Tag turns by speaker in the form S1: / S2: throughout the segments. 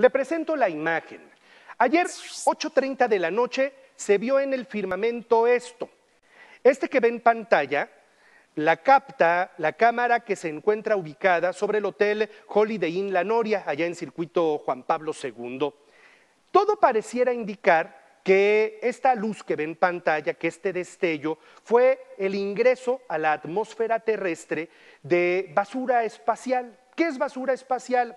S1: Le presento la imagen. Ayer, 8.30 de la noche, se vio en el firmamento esto. Este que ve en pantalla la capta la cámara que se encuentra ubicada sobre el hotel Holiday Inn La Noria, allá en circuito Juan Pablo II. Todo pareciera indicar que esta luz que ve en pantalla, que este destello, fue el ingreso a la atmósfera terrestre de basura espacial. ¿Qué es basura espacial?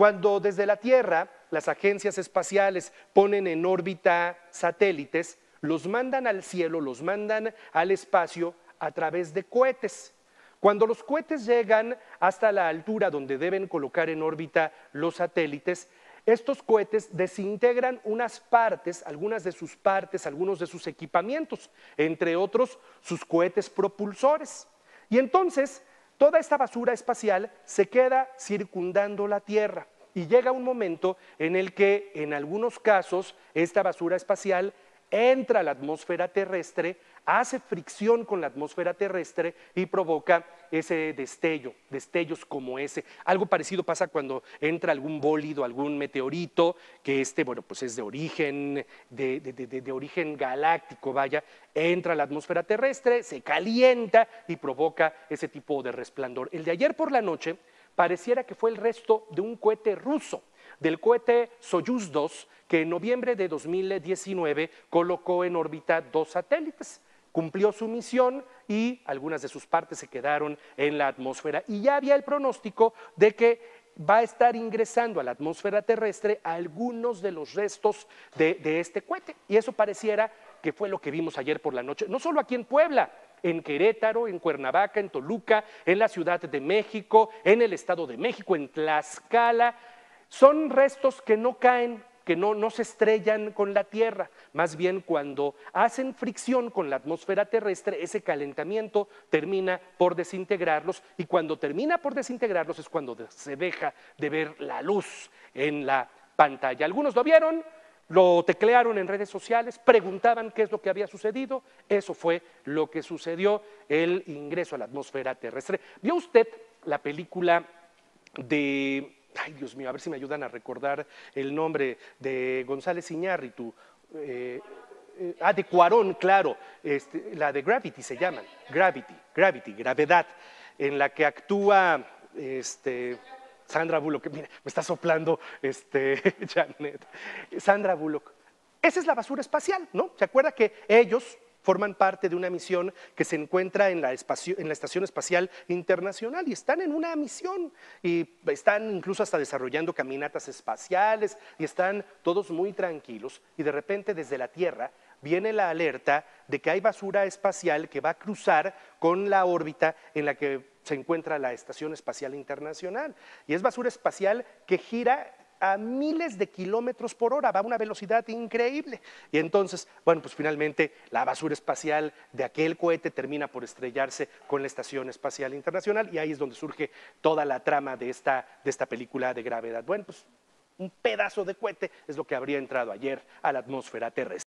S1: Cuando desde la Tierra las agencias espaciales ponen en órbita satélites, los mandan al cielo, los mandan al espacio a través de cohetes. Cuando los cohetes llegan hasta la altura donde deben colocar en órbita los satélites, estos cohetes desintegran unas partes, algunas de sus partes, algunos de sus equipamientos, entre otros sus cohetes propulsores. Y entonces toda esta basura espacial se queda circundando la Tierra y llega un momento en el que en algunos casos esta basura espacial entra a la atmósfera terrestre, hace fricción con la atmósfera terrestre y provoca ese destello, destellos como ese. Algo parecido pasa cuando entra algún bólido, algún meteorito, que este, bueno, pues es de origen, de, de origen galáctico, vaya, entra a la atmósfera terrestre, se calienta y provoca ese tipo de resplandor. El de ayer por la noche pareciera que fue el resto de un cohete ruso del cohete Soyuz 2, que en noviembre de 2019 colocó en órbita dos satélites. Cumplió su misión y algunas de sus partes se quedaron en la atmósfera. Y ya había el pronóstico de que va a estar ingresando a la atmósfera terrestre algunos de los restos de, de, este cohete. Y eso pareciera que fue lo que vimos ayer por la noche, no solo aquí en Puebla, en Querétaro, en Cuernavaca, en Toluca, en la Ciudad de México, en el Estado de México, en Tlaxcala, son restos que no caen, que no, se estrellan con la Tierra, más bien cuando hacen fricción con la atmósfera terrestre, ese calentamiento termina por desintegrarlos. Y cuando termina por desintegrarlos es cuando se deja de ver la luz en la pantalla. Algunos lo vieron, lo teclearon en redes sociales, preguntaban qué es lo que había sucedido, eso fue lo que sucedió, el ingreso a la atmósfera terrestre. ¿Vio usted la película de ay Dios mío, a ver si me ayudan a recordar el nombre de González Iñárritu, eh, eh, ah, de Cuarón, claro, este, la de Gravity se llama, Gravity, Gravity, gravedad, en la que actúa este, Sandra Bullock, mira, me está soplando este, Janet, Sandra Bullock. Esa es la basura espacial, ¿no? ¿Se acuerda que ellos, forman parte de una misión que se encuentra en la, en la, Estación Espacial Internacional y están en una misión y están incluso hasta desarrollando caminatas espaciales y están todos muy tranquilos y de repente desde la Tierra viene la alerta de que hay basura espacial que va a cruzar con la órbita en la que se encuentra la Estación Espacial Internacional. Y es basura espacial que gira a miles de kilómetros por hora, va a una velocidad increíble. Y entonces, bueno, pues finalmente la basura espacial de aquel cohete termina por estrellarse con la Estación Espacial Internacional y ahí es donde surge toda la trama de esta, de esta película de gravedad. Bueno, pues un pedazo de cohete es lo que habría entrado ayer a la atmósfera terrestre.